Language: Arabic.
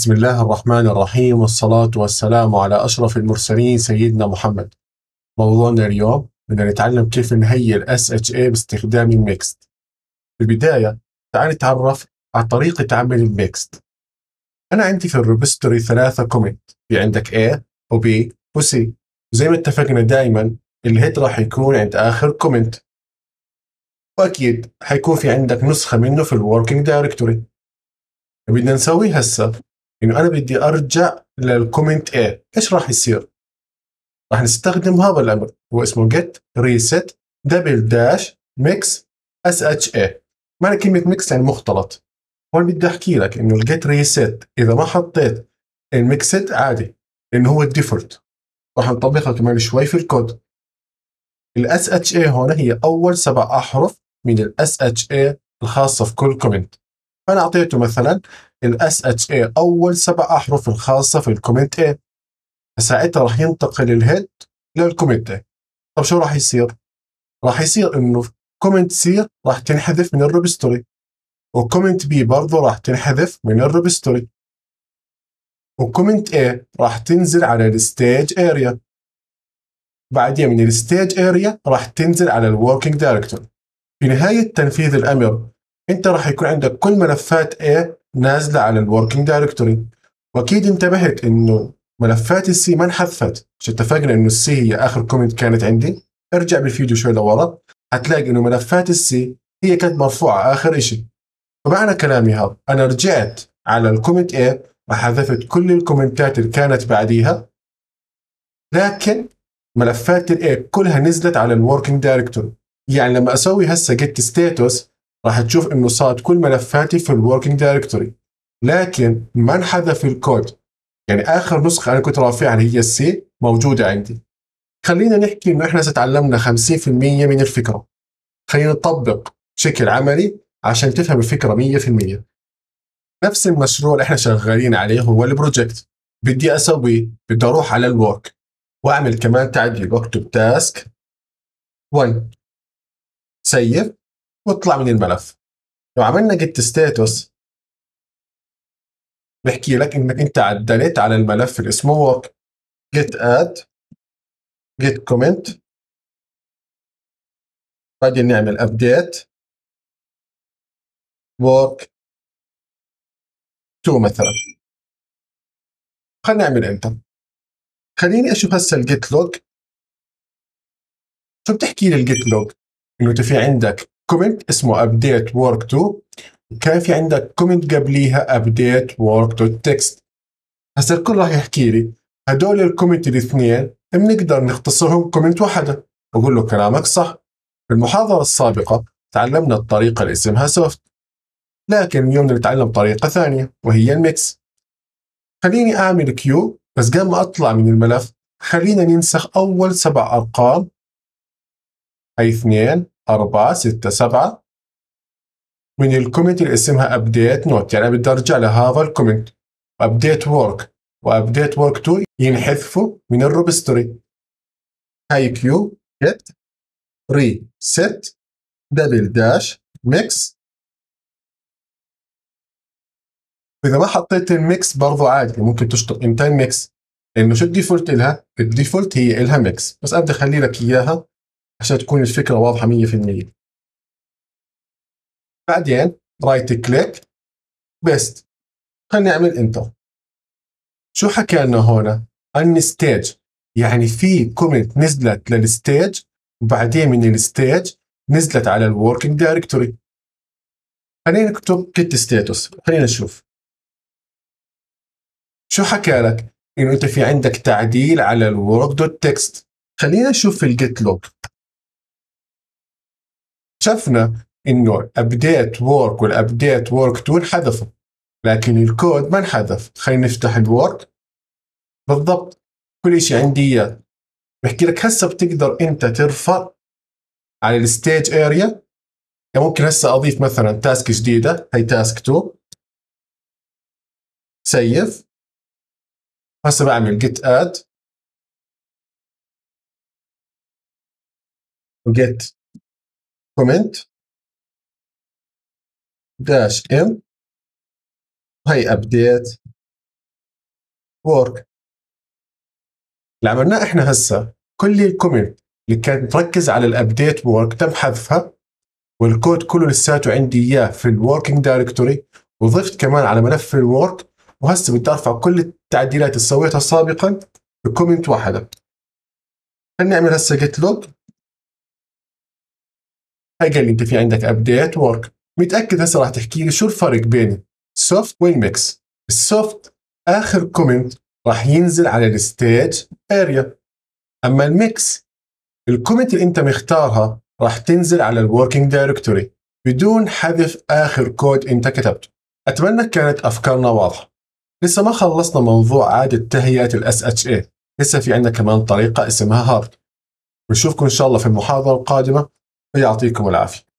بسم الله الرحمن الرحيم والصلاة والسلام على أشرف المرسلين سيدنا محمد موضوعنا اليوم بدنا نتعلم كيف نهيئ ال SHA باستخدام ال mixed. في البداية تعال نتعرف على طريقة عمل ال mixed. أنا عندي في ال repository ثلاثة commit. في عندك A و B و C. وزي ما اتفقنا دائما ال head راح يكون عند آخر commit. وأكيد حيكون في عندك نسخة منه في ال working directory. بدنا نسوي هسه انه أنا بدي أرجع لل commit A. إيش راح يصير؟ راح نستخدم هذا الامر هو اسمه git reset mixed SHA معنى كلمة ميكس يعني مختلط. هون بدي أحكي لك إنه ال git reset إذا ما حطيت ال mixed عادي لأنه هو ال default راح نطبقها كمان شوي في الكود ال SHA هون هي أول سبع أحرف من ال SHA الخاصة في كل commit فانا أعطيته مثلا ال SHA أول سبع أحرف الخاصة في ال commit A فساعتها راح ينتقل ال HEAD لل commit A طب شو راح يصير؟ راح يصير إنه commit C راح تنحذف من ال repository و commit B برضه راح تنحذف من ال repository. و commit A راح تنزل على ال stage area بعدين من ال stage area راح تنزل على ال working directory. في نهاية تنفيذ الأمر أنت راح يكون عندك كل ملفات A نازلة على ال working directory. وأكيد انتبهت إنه ملفات ال C ما انحذفت. مش اتفقنا إنه ال C هي آخر commit كانت عندي. ارجع بالفيديو شوي لورا. هتلاقي إنه ملفات ال C هي كانت مرفوعة آخر إشي. فمعنى كلامي هذا أنا رجعت على ال commit A وحذفت كل ال commit ات اللي كانت بعديها. لكن ملفات ال A كلها نزلت على ال working directory. يعني لما أسوي هسه git status راح تشوف إنه صارت كل ملفاتي في ال working directory لكن ما انحذف الكود يعني آخر نسخة أنا كنت رافعها اللي هي ال C موجودة عندي. خلينا نحكي إنه إحنا تعلمنا 50% من الفكرة. خلينا نطبق بشكل عملي عشان تفهم الفكرة 100% نفس المشروع اللي إحنا شغالين عليه هو ال project بدي أسويه بدي أروح على ال work وأعمل كمان تعديل. واكتب task 1 save. واطلع من الملف. لو عملنا git status بحكي لك إنك أنت عدلت على الملف اللي اسمه work git add git commit بعدين نعمل update work 2 مثلا. خلينا نعمل enter خليني أشوف هسه ال git log شو بتحكي لي ال git log إنه انت في عندك commit اسمه update work 2 كان في عندك commit قبليها update work dot text هسه الكل راح يحكي لي هدول ال commit الاثنين بنقدر نختصرهم commit واحدة. بقول له كلامك صح. في المحاضرة السابقة تعلمنا الطريقة اللي اسمها soft لكن اليوم نتعلم طريقة ثانية وهي الميكس خليني أعمل Q بس قبل ما أطلع من الملف خلينا ننسخ أول سبع أرقام. هي اثنين. أربعة ستة سبعة. من ال commit اللي اسمها update note يعني بدي ارجع لهذا ال commit. update work و update work 2 ينحذفوا من ال repository هاي Q git reset double dash mixed واذا ما حطيت الميكس برضو عادي ممكن تشطب انت الميكس لأنه شو ال default لها؟ ال default هي لها ميكس. بس أنا بدي أخلي لك إياها. عشان تكون الفكرة واضحة 100% بعدين right click paste خلينا نعمل enter شو حكى لنا هون؟ unstage يعني في commit نزلت لل stage وبعدين من ال stage نزلت على ال working directory خلينا نكتب git status خلينا نشوف. شو حكى لك؟ إنه أنت في عندك تعديل على ال work dot text خلينا نشوف في ال git log شفنا إنه update work وال update work 2 انحذفوا لكن الكود ما انحذف. خلينا نفتح ال work بالضبط. كل شيء عندي إياه. بحكي لك هسه بتقدر أنت ترفع على ال stage area يعني ممكن هسه أضيف مثلا task جديدة. هي task 2 save. هسه بعمل git add و git commit. dash m هي update. work اللي عملناه إحنا هسه كل ال commit اللي كانت تركز على ال update work تم حذفها والكود كله لساته عندي إياه في ال working directory وضفت كمان على ملف ال work وهسه بدي أرفع كل التعديلات اللي سويتها سابقا ب commit واحدة. خلينا نعمل هسه git log لي انت في عندك update work متأكد هسه راح تحكي لي شو الفرق بين ال soft وال mixed ال soft آخر commit راح ينزل على ال stage area أما ال mixed ال commit اللي انت مختارها راح تنزل على ال working directory بدون حذف آخر كود انت كتبته. أتمنى كانت أفكارنا واضحة. لسه ما خلصنا موضوع تهيئة ال SHA لسه في عندنا كمان طريقة اسمها هارد نشوفكم إن شاء الله في المحاضرة القادمة. ويعطيكم العافية.